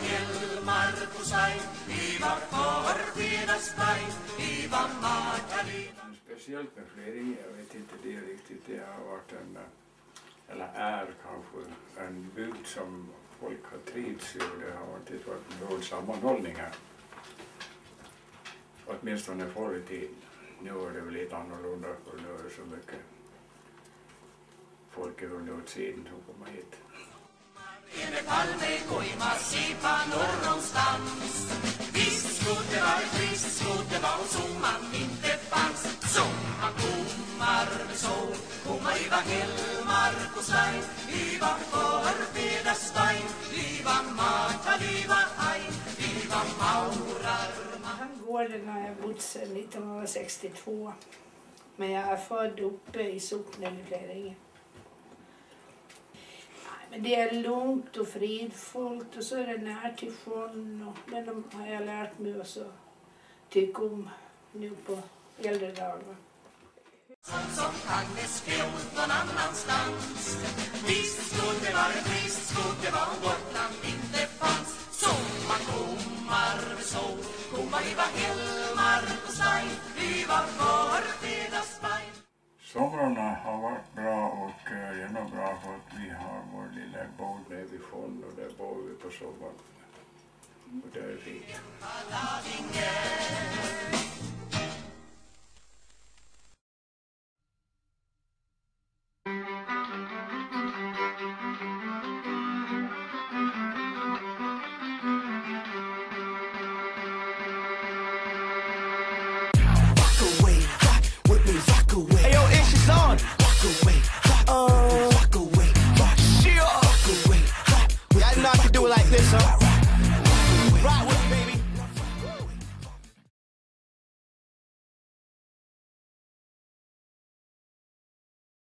Helmar på Svein, vi var Förfredagsberg, vi var Magdalena. Speciellt med Fleringe, jag vet inte det riktigt, det har varit en, eller är kanske, en bygd som folk har trivts i och det har varit en god sammanhållning här. Åtminstone förr i tiden. Nu är det väl lite annorlunda för nu är det så mycket folk över åtsidan som kommer hit. Ene gå i marsipan norromstans. Visst skulle det vara trist, skulle det vara som man inte fanns. Sommarkommar med sol, komma i var Helmar på Svein. Vi var Förfedarsvein, vi var Marta, vi var Ein, vi var Maurar. Den här gården har jag bott sedan 1962. Men jag är född uppe i socknen i Fleringe. Men det är lugnt och fridfullt och så är det nära till sjön. Och den har jag lärt mig också tycka om nu på äldre dagar. Sånt som Agnes Fjord någon annanstans Visst skulle det vara trist, skulle det vara om Gotland inte fanns Sommarkommar vi såg, komma i var Helmar på Stein Vi var Förfedarsvein Somrarna har varit bra och eh, genom bra för vi har vår lilla båt nere vid sjön och där bor vi på sommaren. Och det är fint.